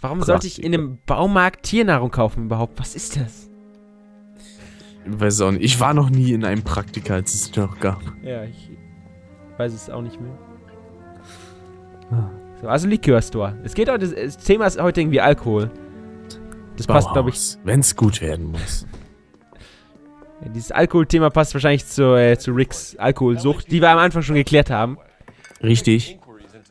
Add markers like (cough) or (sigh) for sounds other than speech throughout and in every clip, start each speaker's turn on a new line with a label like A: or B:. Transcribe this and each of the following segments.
A: Warum sollte ich in einem Baumarkt Tiernahrung kaufen überhaupt? Was ist das?
B: Ich weiß auch nicht. Ich war noch nie in einem Praktika, als es noch gab.
A: Ja, ich weiß es auch nicht mehr. So, also Liquor Store. Es geht heute, das Thema ist heute irgendwie Alkohol. Das passt, glaube ich.
B: Wenn es gut werden muss.
A: Ja, dieses Alkoholthema passt wahrscheinlich zu, äh, zu Ricks Alkoholsucht, die wir am Anfang schon geklärt haben.
B: Richtig.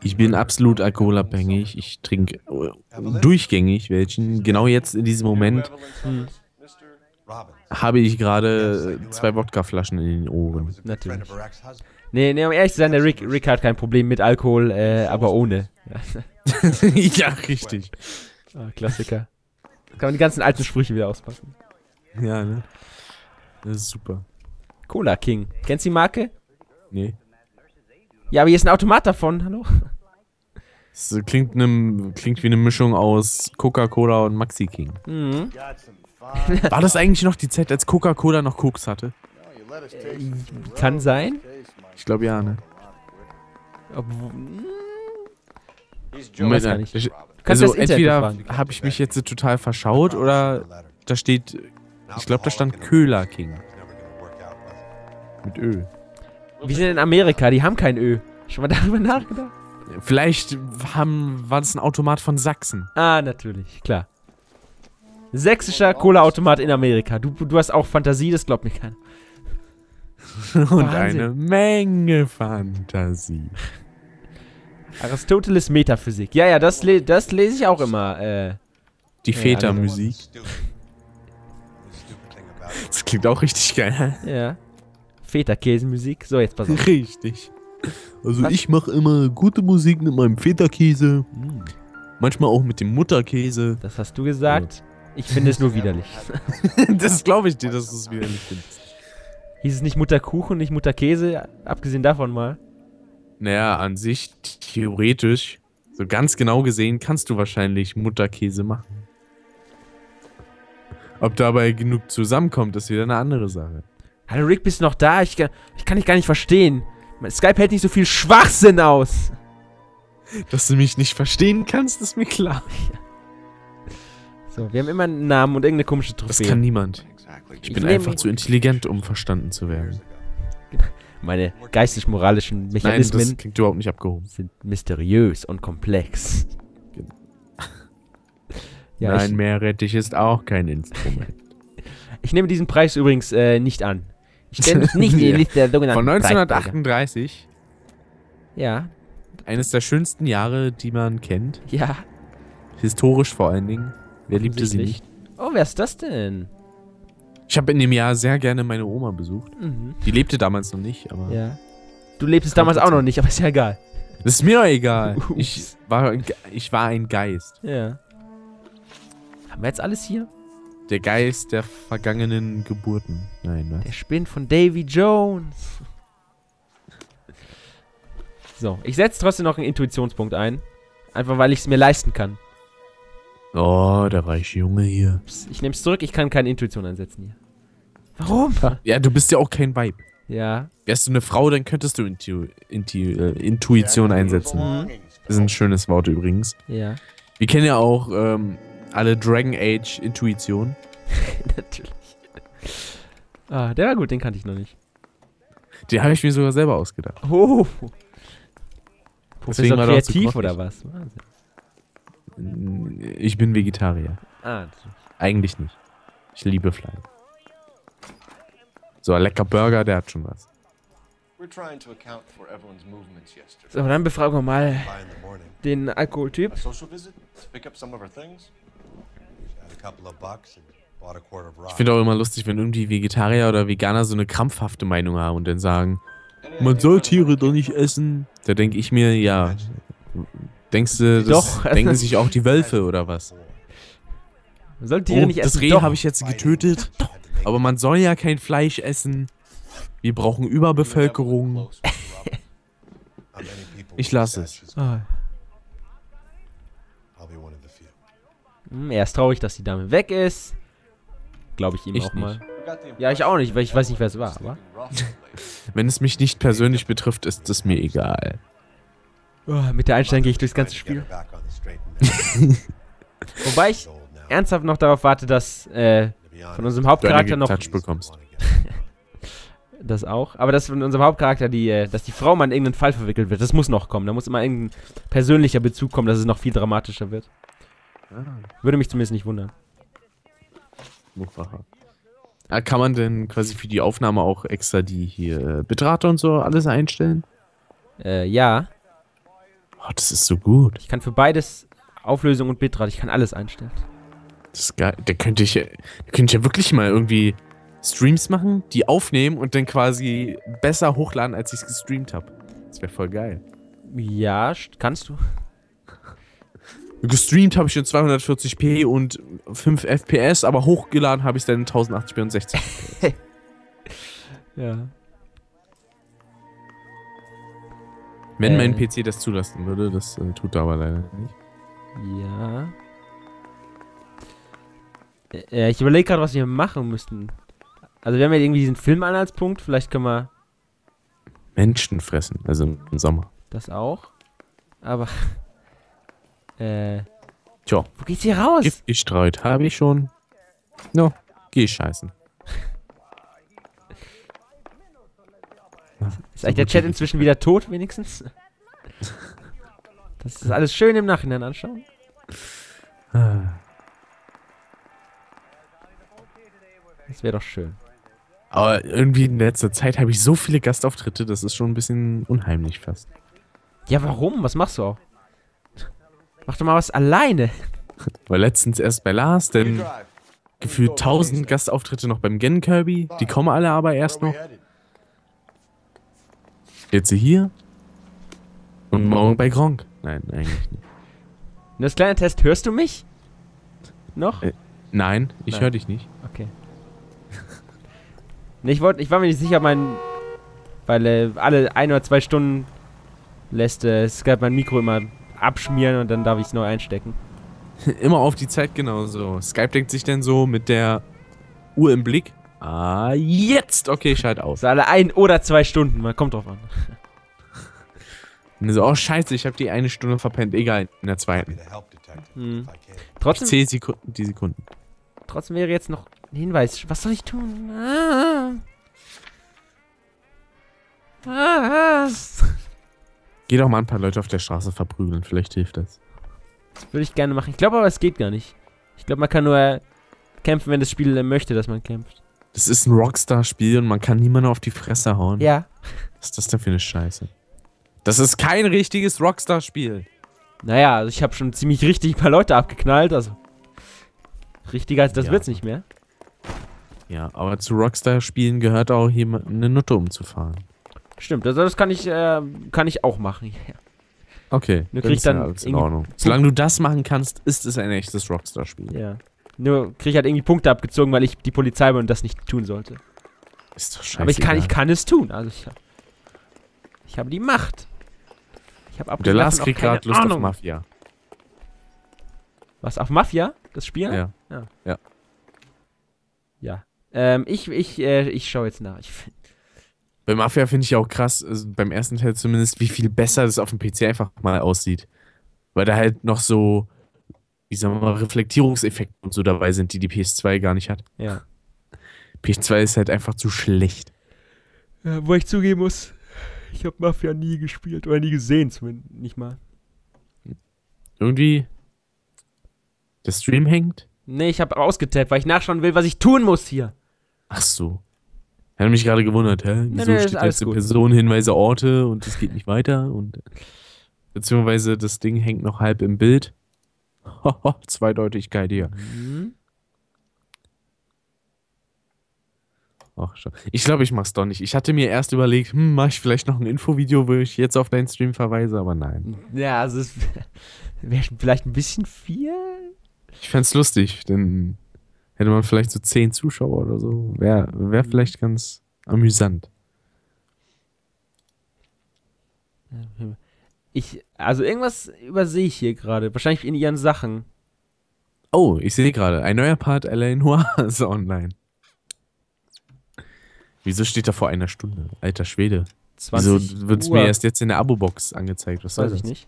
B: Ich bin absolut alkoholabhängig. Ich trinke äh, durchgängig welchen. Genau jetzt in diesem Moment hm. habe ich gerade zwei Wodkaflaschen in den Ohren.
A: Natürlich. Nee, nee, um ehrlich zu sein, der Rick, Rick hat kein Problem mit Alkohol, äh, aber ohne. (laughs)
B: ja, richtig.
A: Oh, Klassiker. Kann man die ganzen alten Sprüche wieder auspacken.
B: Ja, ne? Das ist super.
A: Cola King. Kennst du die Marke?
B: Nee.
A: Ja, aber hier ist ein Automat davon. Hallo?
B: Das klingt, ne, klingt wie eine Mischung aus Coca-Cola und Maxi King.
A: Mhm. (laughs)
B: War das eigentlich noch die Zeit, als Coca-Cola noch Koks hatte?
A: Äh, kann sein.
B: Ich glaube ja, ne?
A: Ob, hm.
B: Moment,
A: gar nicht.
B: Ich, also entweder habe ich mich jetzt total verschaut oder da steht, ich glaube da stand Köhler King. Mit Ö.
A: Wie sind in Amerika? Die haben kein Ö. Schon mal darüber nachgedacht?
B: Vielleicht haben, war das ein Automat von Sachsen.
A: Ah, natürlich, klar. Sächsischer Cola-Automat in Amerika. Du, du hast auch Fantasie, das glaubt mir keiner. (laughs)
B: Und Wahnsinn. eine Menge Fantasie.
A: Aristoteles Metaphysik. Ja, ja, das, le das lese ich auch immer. Äh,
B: Die Vätermusik. Das klingt auch richtig geil.
A: Ja. Feta-Käsemusik. So, jetzt pass auf.
B: Richtig. Also Was? ich mache immer gute Musik mit meinem Feta-Käse. Mm. Manchmal auch mit dem Mutterkäse.
A: Das hast du gesagt. Ich finde es nur widerlich. (laughs)
B: das glaube ich dir, dass du es widerlich findest.
A: Hieß es nicht Mutterkuchen, nicht Mutterkäse? Abgesehen davon mal.
B: Naja, an sich, theoretisch, so ganz genau gesehen, kannst du wahrscheinlich Mutterkäse machen. Ob dabei genug zusammenkommt, ist wieder eine andere Sache.
A: Hallo Rick, bist du noch da? Ich, ich kann dich gar nicht verstehen. Skype hält nicht so viel Schwachsinn aus.
B: Dass du mich nicht verstehen kannst, ist mir klar.
A: So, wir haben immer einen Namen und irgendeine komische Trophäe.
B: Das kann niemand. Ich, ich bin einfach zu intelligent, um verstanden zu werden. (laughs)
A: Meine geistig-moralischen Mechanismen
B: Nein, das klingt überhaupt nicht abgehoben.
A: sind mysteriös und komplex.
B: Ja, (laughs) Nein, Meerrettich ist auch kein Instrument. (laughs)
A: ich nehme diesen Preis übrigens äh, nicht an. Ich stelle mich nicht in die Liste der sogenannten
B: Von 1938.
A: Ja.
B: Eines der schönsten Jahre, die man kennt.
A: Ja.
B: Historisch vor allen Dingen. Wer liebte sie nicht?
A: Oh, wer ist das denn?
B: Ich habe in dem Jahr sehr gerne meine Oma besucht. Mhm. Die lebte damals noch nicht, aber.
A: Ja. Du lebtest damals auch noch nicht, aber ist ja egal.
B: Das ist mir doch egal. (laughs) Ich war, ich war ein Geist.
A: Ja. Haben wir jetzt alles hier?
B: Der Geist der vergangenen Geburten. Nein, was?
A: Der Spind von Davy Jones. So, ich setze trotzdem noch einen Intuitionspunkt ein. Einfach weil ich es mir leisten kann.
B: Oh, der reiche Junge hier.
A: Ich nehme es zurück, ich kann keine Intuition einsetzen hier. Warum?
B: Ja, du bist ja auch kein Vibe.
A: Ja.
B: Wärst du eine Frau, dann könntest du Intu Intu äh, Intuition einsetzen. Mhm. Das ist ein schönes Wort übrigens.
A: Ja.
B: Wir kennen ja auch ähm, alle Dragon Age Intuition. (laughs)
A: Natürlich. Ah, der war gut, den kannte ich noch nicht.
B: Den habe ich mir sogar selber ausgedacht.
A: Oh. Professor kreativ oder was? Wahnsinn.
B: Ich bin Vegetarier.
A: Ah,
B: Eigentlich nicht. Ich liebe Fleisch. So, ein lecker Burger, der hat schon was.
A: So, dann befragen wir mal den Alkoholtyp.
B: Ich finde auch immer lustig, wenn irgendwie Vegetarier oder Veganer so eine krampfhafte Meinung haben und dann sagen, man soll Tiere doch nicht essen. Da denke ich mir, ja, denkst du, das doch. denken sich auch die Wölfe oder was?
A: Man soll Tiere oh, nicht essen.
B: Das Reh habe ich jetzt getötet. Aber man soll ja kein Fleisch essen. Wir brauchen Überbevölkerung. (laughs) Ich lasse es. Oh.
A: Hm, er ist traurig, dass die Dame weg ist. Glaube ich ihm ich auch nicht. mal. Ja, ich auch nicht, weil ich weiß nicht, wer es war, aber. (laughs)
B: Wenn es mich nicht persönlich betrifft, ist es mir egal.
A: Oh, mit der Einstellung gehe ich durchs ganze Spiel. (laughs) Wobei ich ernsthaft noch darauf warte, dass äh, von unserem Hauptcharakter noch...
B: Touch bekommst. (laughs)
A: das auch. Aber dass von unserem Hauptcharakter, die, äh, dass die Frau mal in irgendeinen Fall verwickelt wird, das muss noch kommen. Da muss immer irgendein persönlicher Bezug kommen, dass es noch viel dramatischer wird. Würde mich zumindest nicht wundern.
B: Ah, kann man denn quasi für die Aufnahme auch extra die hier äh, Bitrate und so alles einstellen?
A: Äh, ja.
B: Oh, das ist so gut.
A: Ich kann für beides Auflösung und Bitrate, ich kann alles einstellen.
B: Das ist geil. Da könnte ich, da könnte ich ja wirklich mal irgendwie Streams machen, die aufnehmen und dann quasi besser hochladen, als ich es gestreamt habe. Das wäre voll geil.
A: Ja, kannst du.
B: Gestreamt habe ich in 240p und 5 FPS, aber hochgeladen habe ich es dann in 1080p und 60 FPS. (laughs)
A: ja.
B: Wenn äh. mein PC das zulassen würde, das äh, tut er aber leider nicht.
A: Ja. Äh, ich überlege gerade, was wir machen müssten. Also wir haben ja irgendwie diesen Filmanhaltspunkt, vielleicht können wir...
B: Menschen fressen, also im Sommer.
A: Das auch. Aber... Äh...
B: Tja.
A: Wo geht's hier raus?
B: Gift gestreut, habe ich schon. No, geh scheißen. (laughs)
A: Ist eigentlich der Chat inzwischen wieder tot, wenigstens? Das ist alles schön im Nachhinein anschauen. Das wäre doch schön.
B: Aber irgendwie in letzter Zeit habe ich so viele Gastauftritte, das ist schon ein bisschen unheimlich fast.
A: Ja, warum? Was machst du auch? Mach doch mal was alleine.
B: War letztens erst bei Lars, denn gefühlt 1000 Gastauftritte noch beim Gen Kirby. Die kommen alle aber erst noch. Jetzt hier. Und morgen bei Gronk. Nein, eigentlich nicht.
A: Nur das kleine Test, hörst du mich? Noch? Äh,
B: nein, ich höre dich nicht.
A: Okay. (laughs) Nee, ich, wollt, ich war mir nicht sicher, mein. Weil äh, alle ein oder zwei Stunden lässt äh, Skype mein Mikro immer abschmieren und dann darf ich es neu einstecken. (laughs)
B: immer auf die Zeit genauso. Skype denkt sich dann so mit der Uhr im Blick. Ah, jetzt! Okay, schalt aus.
A: So alle ein oder zwei Stunden, man kommt drauf an.
B: Und (laughs) so, oh scheiße, ich habe die eine Stunde verpennt. Egal, in der zweiten.
A: Hm. Trotzdem.
B: Ich zähle Sekunden, die Sekunden.
A: Trotzdem wäre jetzt noch ein Hinweis. Was soll ich tun? Ah.
B: Ah. Geh doch mal ein paar Leute auf der Straße verprügeln, vielleicht hilft das.
A: Das würde ich gerne machen. Ich glaube aber, es geht gar nicht. Ich glaube, man kann nur kämpfen, wenn das Spiel möchte, dass man kämpft.
B: Das ist ein Rockstar-Spiel und man kann niemanden auf die Fresse hauen.
A: Ja.
B: Was ist das denn für eine Scheiße? Das ist kein richtiges Rockstar-Spiel.
A: Naja, also ich habe schon ziemlich richtig ein paar Leute abgeknallt, also. Richtiger als das ja. wird's nicht mehr.
B: Ja, aber zu Rockstar-Spielen gehört auch jemand eine Nutte umzufahren.
A: Stimmt, also das kann ich, äh, kann ich auch machen. Ja.
B: Okay,
A: Nur krieg dann ja
B: alles in Ordnung. Solange du das machen kannst, ist es ein echtes Rockstar-Spiel.
A: Ja. Nur krieg ich halt irgendwie Punkte abgezogen, weil ich die Polizei bin und das nicht tun sollte.
B: Ist doch scheiße.
A: Aber ich kann, ich kann es tun. Also ich, hab, ich habe die Macht. Ich habe
B: Der Lars kriegt gerade Lust Ahnung. auf Mafia.
A: Was, auf Mafia? Das Spiel?
B: Ja.
A: Ja.
B: Ja.
A: ja. Ähm, ich, ich, äh, ich schaue jetzt nach. Ich
B: bei Mafia finde ich auch krass, also beim ersten Teil zumindest, wie viel besser das auf dem PC einfach mal aussieht. Weil da halt noch so wie sagen wir mal, Reflektierungseffekte und so dabei sind, die die PS2 gar nicht hat.
A: Ja.
B: PS2 ist halt einfach zu schlecht.
A: Ja, wo ich zugeben muss, ich habe Mafia nie gespielt oder nie gesehen, zumindest nicht mal.
B: Irgendwie der Stream hängt?
A: Nee, ich habe ausgetappt, weil ich nachschauen will, was ich tun muss hier.
B: Ach so. Ich habe mich gerade gewundert, hä? Wieso nee, steht jetzt Person, Hinweise, Orte und es geht nicht weiter und beziehungsweise das Ding hängt noch halb im Bild. (laughs) Zweideutigkeit hier. Mhm. Ach, schon. Ich glaube, ich mach's doch nicht. Ich hatte mir erst überlegt, hm, mach ich vielleicht noch ein Infovideo, wo ich jetzt auf deinen Stream verweise, aber nein.
A: Ja, also es (laughs) wäre vielleicht ein bisschen viel.
B: Ich fände lustig, denn hätte man vielleicht so zehn Zuschauer oder so. Wäre wär mhm. vielleicht ganz amüsant.
A: Ich, also irgendwas übersehe ich hier gerade. Wahrscheinlich in ihren Sachen.
B: Oh, ich sehe gerade. Ein neuer Part L.A. Noir (laughs) ist online. Wieso steht da vor einer Stunde? Alter Schwede. Wieso wird es mir erst jetzt in der Abo-Box angezeigt? Was
A: Weiß ich nicht.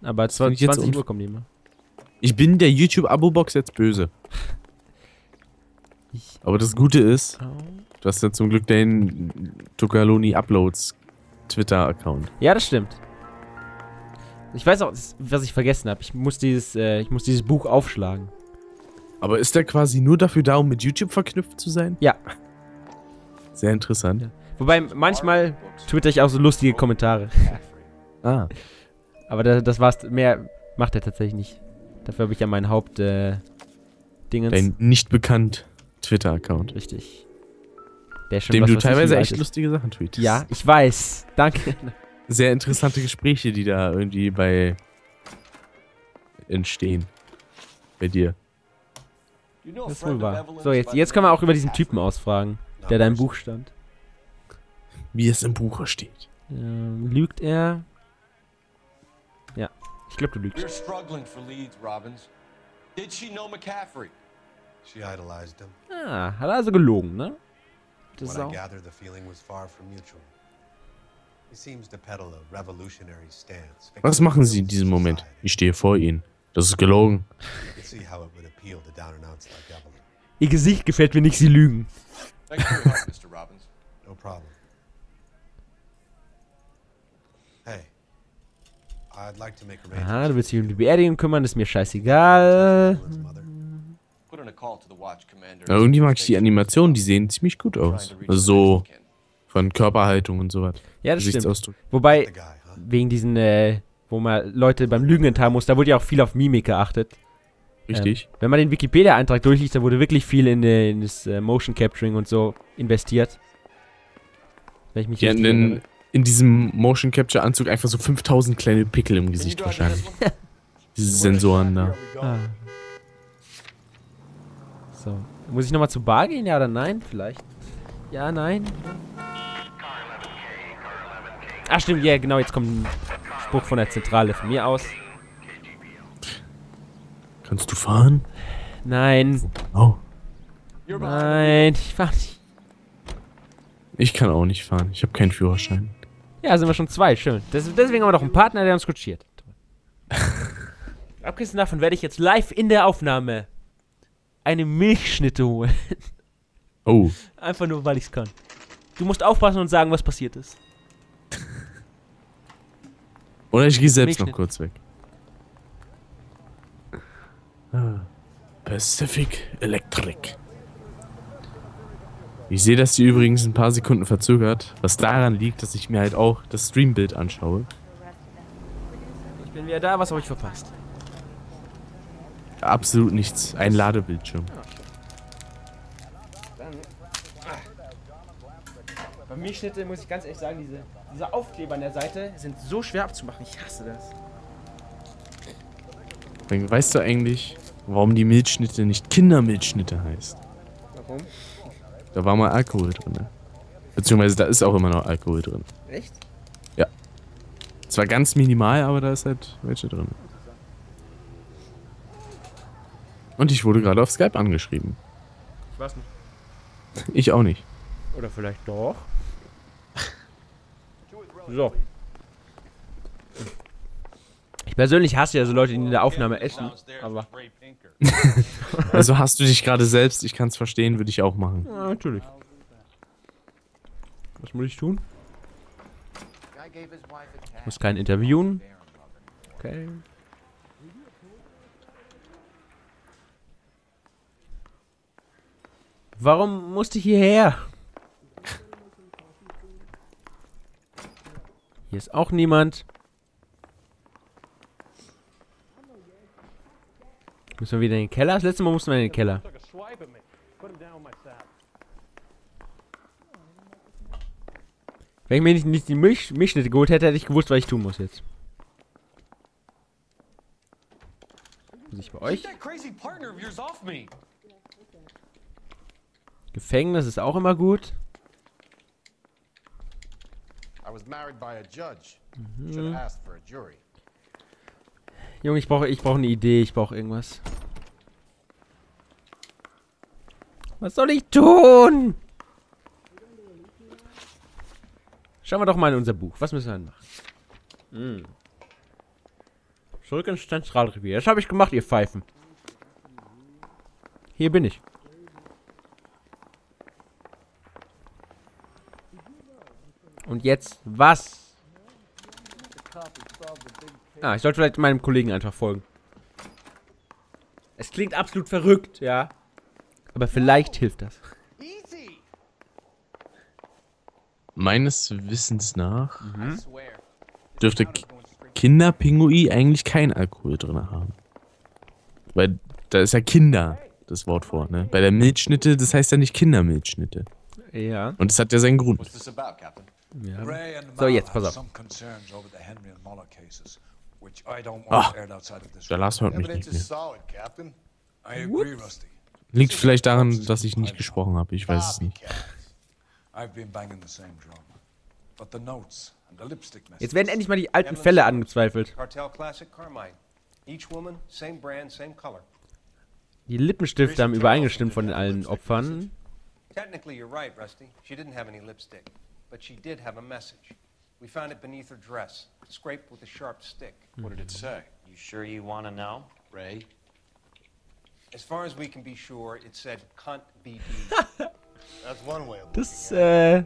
A: Aber 20, 20 Uhr kommen die immer.
B: Ich bin der YouTube-Abo-Box jetzt böse.
A: Ich
B: Aber das Gute ist, du hast ja zum Glück den Tukaloni Uploads Twitter-Account.
A: Ja, das stimmt. Ich weiß auch, was ich vergessen habe. Ich muss dieses, äh, ich muss dieses Buch aufschlagen.
B: Aber ist der quasi nur dafür da, um mit YouTube verknüpft zu sein?
A: Ja.
B: Sehr interessant.
A: Wobei manchmal twitter ich auch so lustige Kommentare.
B: Ah. (laughs)
A: Aber da, das war's. Mehr macht er tatsächlich nicht. Dafür habe ich ja meinen Haupt äh, Dingens.
B: Dein nicht bekannt Twitter-Account.
A: Richtig. Der schon
B: Dem
A: was,
B: du
A: was
B: teilweise echt
A: ist.
B: lustige Sachen tweetest.
A: Ja, ich weiß. Danke. (laughs)
B: Sehr interessante Gespräche, die da irgendwie bei entstehen. Bei dir.
A: Das ist wohl wahr. So, jetzt, jetzt können wir auch über diesen Typen ausfragen, der da im Buch stand.
B: Wie es im Buche steht.
A: Ähm, lügt er? Ja, ich glaube, du lügst.
C: You're struggling for leads, Robbins. Did she know McCaffrey?
D: She idolized him.
A: Ah, hat er also gelogen, ne? Das
D: When
A: ist
D: I
A: auch.
D: gather, the feeling was far from mutual. He seems to peddle a revolutionary stance.
B: Was machen Sie in diesem Moment? Ich stehe vor Ihnen. Das ist gelogen.
A: Ihr Gesicht gefällt mir nicht, sie lügen.
C: Thanks for your help, Mr. Robbins.
D: No problem. Hey, I'd like to make arrangements.
A: Aha, du willst dich um die Beerdigung kümmern, ist mir scheißegal.
B: Ja, irgendwie mag ich die Animationen, die sehen ziemlich gut aus. Also so von Körperhaltung und sowas.
A: Ja, das stimmt. Wobei, wegen diesen, äh, wo man Leute beim Lügen enttarnen muss, da wurde ja auch viel auf Mimik geachtet.
B: Richtig.
A: Ähm, wenn man den Wikipedia-Eintrag durchliest, da wurde wirklich viel in, in das äh, Motion Capturing und so investiert. Wenn ich mich richtig
B: in, in diesem Motion Capture Anzug einfach so 5000 kleine Pickel im Gesicht wahrscheinlich. Diese Sensoren da.
A: Ah. So. Muss ich nochmal zur Bar gehen? Ja oder nein? Vielleicht. Ja, nein. Ah, stimmt, ja, genau, jetzt kommt ein Spruch von der Zentrale von mir aus.
B: Kannst du fahren?
A: Nein,
B: Oh.
A: Nein, ich fahr nicht.
B: Ich kann auch nicht fahren. Ich habe keinen Führerschein.
A: Ja, sind wir schon zwei, schön. Deswegen haben wir doch einen Partner, der uns kutschiert. (laughs) Abgesehen davon werde ich jetzt live in der Aufnahme eine Milchschnitte holen.
B: Oh.
A: Einfach nur, weil ich es kann. Du musst aufpassen und sagen, was passiert ist.
B: Oder ich gehe selbst noch kurz weg. Pacific Electric. Ich sehe das hier übrigens ein paar Sekunden verzögert, was daran liegt, dass ich mir halt auch das Streambild anschaue.
A: Ich bin wieder da, was habe ich verpasst?
B: Absolut nichts. Ein Ladebildschirm.
A: Bei Milchschnitte muss ich ganz ehrlich sagen, diese, diese Aufkleber an der Seite sind so schwer abzumachen. Ich hasse das.
B: Weißt du eigentlich, warum die Milchschnitte nicht Kindermilchschnitte heißt?
A: Warum?
B: Da war mal Alkohol drin. Ne? Beziehungsweise da ist auch immer noch Alkohol drin.
A: Echt?
B: Zwar ganz minimal, aber da ist halt welche drin. Und ich wurde gerade auf Skype angeschrieben.
A: Ich weiß nicht.
B: Ich auch nicht.
A: Oder vielleicht doch. (laughs) So. Ich persönlich hasse ja so Leute, die in der Aufnahme essen. Aber. (laughs)
B: Also hast du dich gerade selbst, ich kann es verstehen, würde ich auch machen.
A: Ja, natürlich. Was muss ich tun? Ich muss keinen interviewen. Okay. Warum musste ich hierher? Hier ist auch niemand. Müssen wir wieder in den Keller? Das letzte Mal mussten wir in den Keller. Wenn ich mir nicht, nicht die Milch, Milchschnitte geholt hätte, hätte ich gewusst, was ich tun muss jetzt. Muss ich bei euch?
C: Keep that crazy partner of yours off me.
A: Gefängnis ist auch immer gut.
E: I was married by a judge. Should have asked for a jury.
A: Junge, ich brauche ich brauche eine Idee, ich brauche irgendwas. Was soll ich tun? Schauen wir doch mal in unser Buch. Was müssen wir denn machen? Hm. Zurück ins Zentralrevier. Das habe ich gemacht, ihr Pfeifen. Hier bin ich. Und jetzt was? Ah, ich sollte vielleicht meinem Kollegen einfach folgen. Es klingt absolut verrückt, ja. Aber vielleicht hilft das.
B: Meines Wissens nach dürfte K- Kinderpingui eigentlich kein Alkohol drin haben. Weil da ist ja Kinder das Wort vor, ne? Bei der Milchschnitte, das heißt ja nicht Kindermilchschnitte.
A: Ja.
B: Und das hat ja seinen Grund.
C: What's this about, Captain?
A: So, jetzt, pass auf.
F: don't
B: Ah, Der. Lars hört mich nicht mehr.
F: Rusty.
B: Liegt vielleicht daran, dass ich nicht gesprochen habe. Ich weiß es nicht.
D: Copycats.
F: I've been banging the same drum. But the notes and the lipstick messages.
A: Jetzt werden endlich mal die alten Fälle angezweifelt.
C: Cartel Classic Carmine. Each woman, same brand, same color.
A: Die Lippenstifte haben übereingestimmt von den allen Opfern.
C: Technically, you're right, Rusty. She didn't have any lipstick, but she did have a message. We found it beneath her dress, scraped with a sharp stick.
E: What did it say?
G: You sure you want to know?
E: Ray?
C: As far as we can be sure, it said "cunt BD." (laughs)
D: That's one way of looking
A: Das, äh, uh,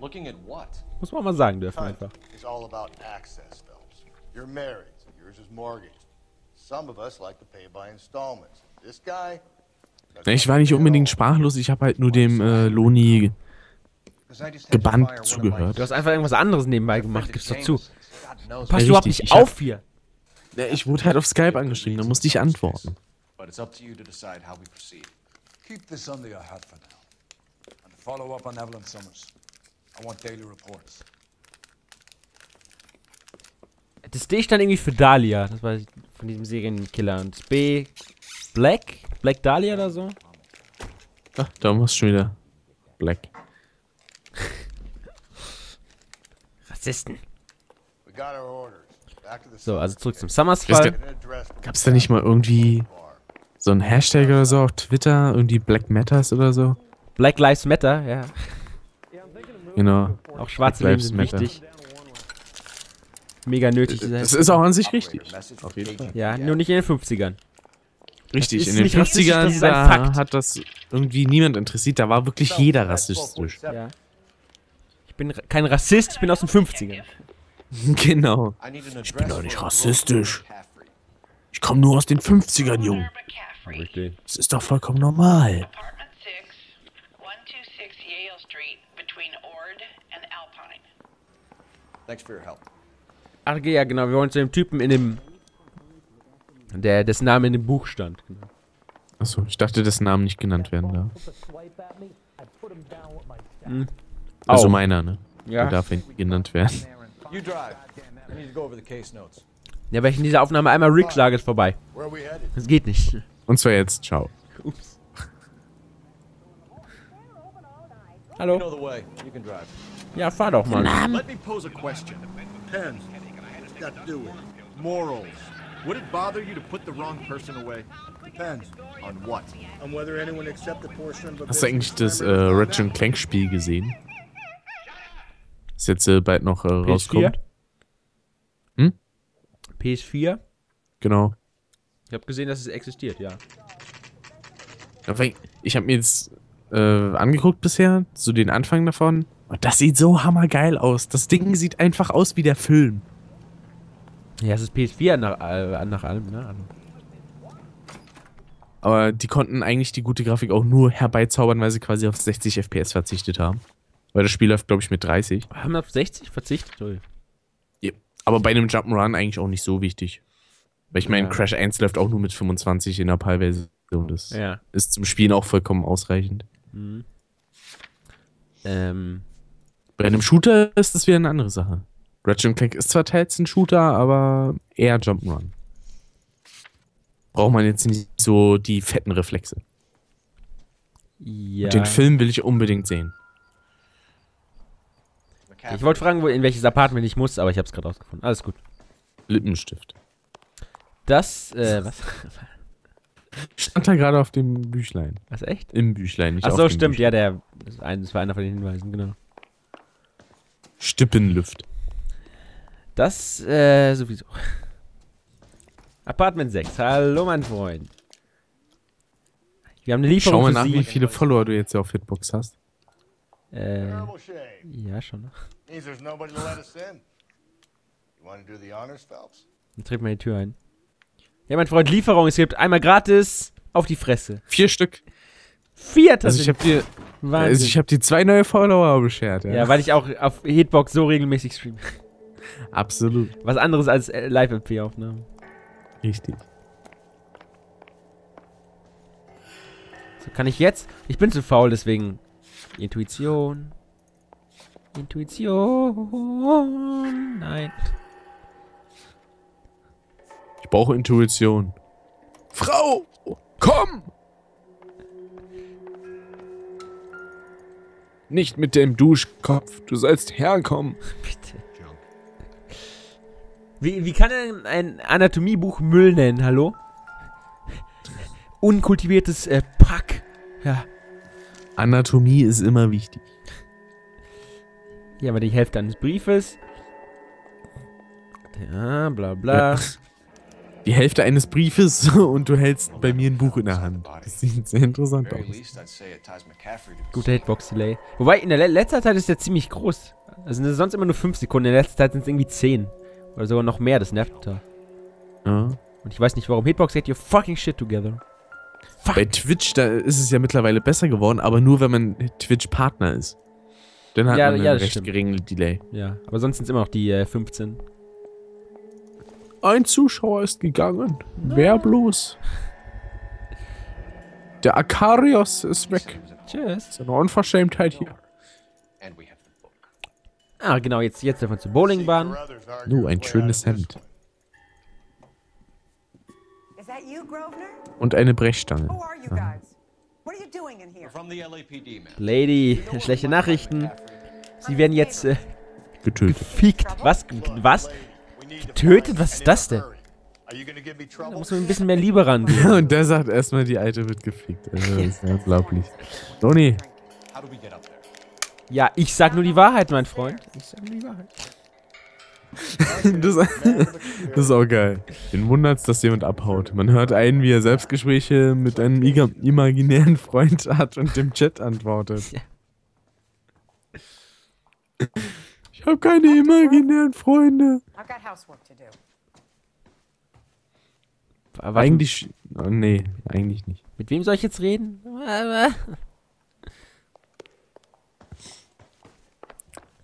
C: Looking at what?
A: muss man mal sagen dürfen
D: Cunt
A: einfach.
D: is all about access, Phelps. You're married, so yours is mortgaged. Some of us like to pay by installments. This guy.
B: Ja, Ich war nicht unbedingt sprachlos, ich habe halt nur dem äh, Loni gebannt zugehört.
A: Du hast einfach irgendwas anderes nebenbei gemacht,
C: my
A: gib's doch zu. Passt
B: Ja,
A: überhaupt nicht
B: ich hab-
A: auf hier.
B: Ja, ich wurde halt auf Skype angeschrieben, da musste ich antworten.
E: But it's up to you to decide how we proceed.
F: Keep this under your hat for now. And follow up on Evelyn Summers. I want daily reports.
A: Das D stand irgendwie für Dahlia. Das war von diesem Serienkiller. Und das B. Black? Black Dahlia oder so?
B: Ach, da muss schon wieder Black.
D: The
A: So, also zurück zum Summers-Fall.
D: from
B: Gab's da nicht mal irgendwie so ein Hashtag oder so auf Twitter? Irgendwie Black Matters oder so?
A: Black Lives Matter, ja.
B: Genau.
A: Auch schwarze Leben sind
B: Matter.
A: wichtig. Mega nötig.
B: Das ist auch an sich richtig. Auf jeden Fall.
A: ja, nur nicht in den 50ern.
B: Richtig, in den
A: nicht rassistisch, das
B: 50ern
A: ist ein
B: da
A: Fakt.
B: hat das irgendwie niemand interessiert. Da war wirklich jeder rassistisch.
A: Ja. Ich bin kein Rassist, ich bin aus den 50ern. (laughs)
B: genau. Ich bin doch nicht
C: a
B: rassistisch. Ich komme nur aus den 50ern, Jung.
H: McCaffrey,
A: Richtig.
B: Das ist doch vollkommen normal.
H: apartment 6, 126 Yale Street, between Ord and Alpine.
C: Thanks for your help.
A: Ach, ja, genau. Wir wollen zu dem Typen in dem. Der, dessen Name in dem Buch stand. Genau.
B: Achso, ich dachte, dessen Namen nicht genannt werden darf. Also
A: Auch.
B: meiner, ne?
A: Ja.
B: Der darf nicht genannt werden.
E: You drive. I need to go over the case notes.
A: Ja, weil ich in dieser Aufnahme einmal Rick sage, ist vorbei. Das geht nicht.
B: Und zwar jetzt, ciao.
A: Ups. Hallo?
E: know the way. You can drive.
A: Ja, fahr doch mal.
E: Let me pose a question. What's that to do it? Morals. Would it bother you to put the wrong person away?
I: Depends
E: On what?
I: on whether anyone accept a portion of a
B: Hast du eigentlich das äh, Ratchet Clank Spiel gesehen? Das jetzt äh, bald noch äh,
A: PS4?
B: rauskommt. Hm?
A: PS4?
B: Genau.
A: Ich habe gesehen, dass es existiert, ja.
B: Ich, habe mir jetzt äh, angeguckt bisher, so den Anfang davon. Und das sieht so hammergeil aus. Das Ding sieht einfach aus wie der Film.
A: Ja, es ist PS4 nach, äh, nach allem, ne?
B: Aber die konnten eigentlich die gute Grafik auch nur herbeizaubern, weil sie quasi auf 60 FPS verzichtet haben. Weil das Spiel läuft, glaube ich, mit 30.
A: Haben wir auf 60 verzichtet? Ui.
B: Ja. Aber bei einem Jump'n'Run eigentlich auch nicht so wichtig. Weil ich meine,
A: Ja.
B: Crash 1 läuft auch nur mit 25 in der PAL-Version. Das
A: Ja.
B: ist zum Spielen auch vollkommen ausreichend.
A: Ähm,
B: Bei einem Shooter ist das wieder eine andere Sache. Ratchet Clank ist zwar teils ein Shooter, aber eher Jump'n'Run. Braucht man jetzt nicht so die fetten Reflexe.
A: ja.
B: Den Film will ich unbedingt sehen.
A: Ich wollte fragen, wo, in welches Apartment ich muss, aber ich habe es gerade rausgefunden. Alles gut.
B: Lippenstift.
A: Das, äh, (laughs) was?
B: Stand da gerade auf dem Büchlein.
A: Was, echt?
B: Im Büchlein, nicht
A: Ach
B: auf
A: so,
B: dem
A: stimmt,
B: Büchlein.
A: ja, der, das, ist ein, das war einer von den Hinweisen, genau.
B: Stippenlüft.
A: Das, äh, sowieso. Apartment 6. Hallo, mein Freund. Wir haben eine
B: Schau
A: Lieferung
B: mal
A: für
B: nach, wie viele Follower du jetzt auf Hitbox hast.
A: Äh,
D: Terrible shame.
A: ja, schon.
D: Phelps?
A: Dann tritt mal die Tür ein. Ja, mein Freund, Lieferung. Es gibt einmal gratis auf die Fresse.
B: Vier Stück.
A: Vier
B: Also ich habe dir,
A: Wahnsinn.
B: also ich habe dir zwei neue Follower beschert. Ja,
A: ja, weil ich auch auf Hitbox so regelmäßig streame.
B: absolut.
A: Was anderes als äh, Live-MP-Aufnahmen.
B: Richtig.
A: So, kann ich jetzt? Ich bin zu faul, deswegen Intuition. Intuition. Nein.
B: Ich brauche Intuition. Frau, komm! Nicht mit dem Duschkopf. Du sollst herkommen.
A: Bitte. Wie, wie kann denn ein Anatomiebuch Müll nennen? Hallo? Unkultiviertes äh, Pack. Ja.
B: Anatomie ist immer wichtig.
A: Hier haben wir die Hälfte eines Briefes. Ja, bla bla.
B: Die Hälfte eines Briefes (laughs) und du hältst bei mir ein Buch in der Hand. Das sieht sehr interessant aus.
A: Guter Hitbox-Delay. Wobei, in der le letzter Zeit ist der ziemlich groß. Also ne, sonst immer nur 5 Sekunden. In der letzten Zeit sind es irgendwie 10. Oder sogar noch mehr. Das nervt total.
B: Ja.
A: Und ich weiß nicht warum. Hitbox, get your fucking shit together. Fuck.
B: Bei Twitch, da ist es ja mittlerweile besser geworden, aber nur wenn man Twitch-Partner ist. Dann hat
A: Ja,
B: man einen
A: ja,
B: recht
A: stimmt.
B: geringen Delay.
A: Ja, aber sonst sind es immer noch die äh, 15.
B: Ein Zuschauer ist gegangen. Wer bloß? Der Akarios ist weg.
A: Tschüss.
B: Das ist eine Unverschämtheit hier.
A: Ah, genau. Jetzt, jetzt wir zur Bowlingbahn.
D: Argue
B: Oh, ein schönes Hemd.
C: From the LAPD, man.
A: Lady, schlechte Nachrichten. Sie werden jetzt äh,
B: Getötet.
A: gefickt. Was? Was? Getötet? Was ist das denn? Da muss man ein bisschen mehr Liebe rangehen. (laughs)
B: Und der sagt erstmal, die Alte wird gefickt. Also, das ist ja unglaublich. Toni,
C: How do we get up there?
A: Ja, ich sag nur die Wahrheit, mein Freund. Ich sag nur die Wahrheit. (laughs)
B: das, das ist auch geil. Den wundert's, dass jemand abhaut. Man hört einen, wie er Selbstgespräche mit einem imaginären Freund hat und dem Chat antwortet. Ich habe keine imaginären Freunde.
A: Warte,
B: Eigentlich. Oh, nee, eigentlich nicht.
A: Mit wem soll ich jetzt reden?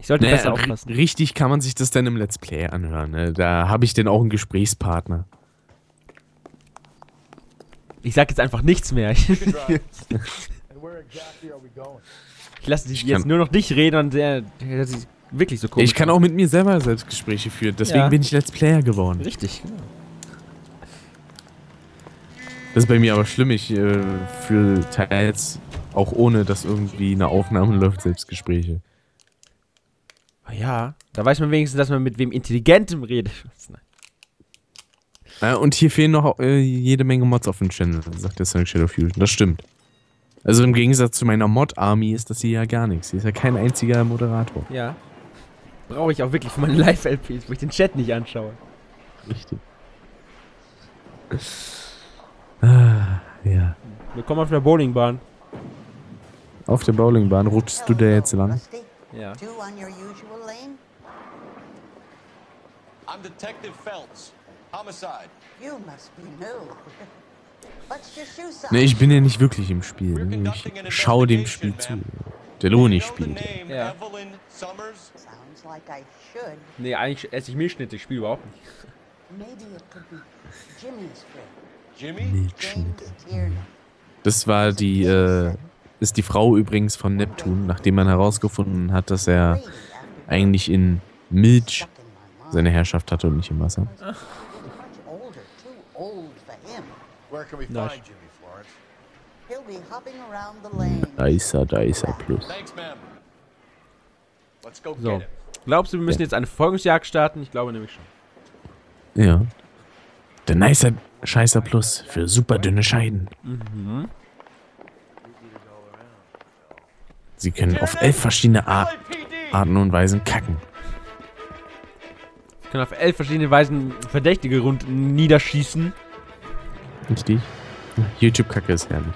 A: Sollte
B: Naja,
A: besser aufpassen.
B: richtig kann man sich das dann im Let's Play anhören. Ne? Da habe ich dann auch einen Gesprächspartner.
A: Ich sag jetzt einfach nichts mehr. Ich, (laughs) lasse dich
B: Ich
A: jetzt nur noch dich reden und der, der sich wirklich so komisch.
B: Ich kann auch mit mir selber Selbstgespräche führen. Deswegen
A: Ja.
B: bin ich Let's Player geworden.
A: Richtig, genau.
B: Das ist bei mir aber schlimm. Ich äh, führe teils auch ohne, dass irgendwie eine Aufnahme (laughs) läuft, Selbstgespräche.
A: Ja, da weiß man wenigstens, dass man mit wem Intelligentem redet. (laughs) Nein.
B: Äh, und hier fehlen noch äh, jede Menge Mods auf dem Channel, sagt der Sonic Shadow Fusion. Das stimmt. Also im Gegensatz zu meiner Mod-Army ist das hier ja gar nichts. Hier ist ja kein einziger Moderator.
A: Ja. Brauche ich auch wirklich für meine (laughs) Live-LPs, wo ich den Chat nicht anschaue.
B: Richtig. Ah, ja.
A: Willkommen auf der Bowlingbahn.
B: Auf der Bowlingbahn rutschst du da jetzt lang?
A: Ja.
G: two on your usual lane?
C: I'm Detective Phelps. Homicide.
G: You must be new. (laughs) What's your shoe size?
B: Ne, ich bin ja nicht wirklich im Spiel. Ne? Ich schaue dem Spiel zu. Der Loni
C: You know the
B: spielt.
A: Ja.
C: Evelyn Summers?
G: Sounds like I should.
A: Nee, eigentlich esse ich Milchschnitte, ich spiele überhaupt nicht.
G: Maybe it could be Jimmy's friend,
C: Jimmy?
G: James Tierney.
B: Das war die, äh, ist die Frau übrigens von Neptun, nachdem man herausgefunden hat, dass er eigentlich in Milch seine Herrschaft hatte und nicht im Wasser.
A: Nice.
D: find Jimmy Florence?
G: He'll be hopping around the lane.
B: Da ist er, da ist er plus.
A: So. Glaubst du, wir müssen jetzt eine Verfolgungsjagd starten? Ich glaube nämlich schon.
B: Ja. Der nicer Scheißer Plus für super dünne Scheiden. Sie können auf elf verschiedene Ar! Arten und Weisen kacken.
A: Wir können auf elf verschiedene Weisen Verdächtige rund niederschießen.
B: Richtig. YouTube-Kacke ist herrlich.